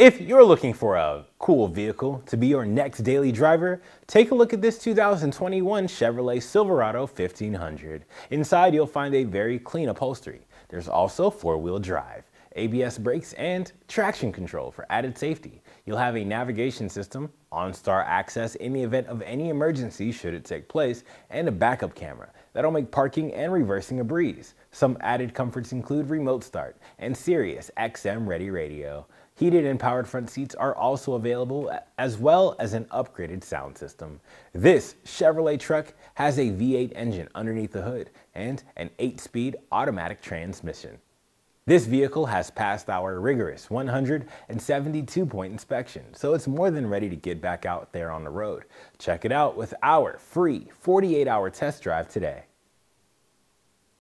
If you're looking for a cool vehicle to be your next daily driver, take a look at this 2021 Chevrolet Silverado 1500. Inside, you'll find a very clean upholstery. There's also four-wheel drive, ABS brakes, and traction control for added safety. You'll have a navigation system, OnStar access in the event of any emergency should it take place, and a backup camera that'll make parking and reversing a breeze. Some added comforts include remote start and Sirius XM ready radio. Heated and powered front seats are also available, as well as an upgraded sound system. This Chevrolet truck has a V8 engine underneath the hood and an 8-speed automatic transmission. This vehicle has passed our rigorous 172-point inspection, so it's more than ready to get back out there on the road. Check it out with our free 48-hour test drive today.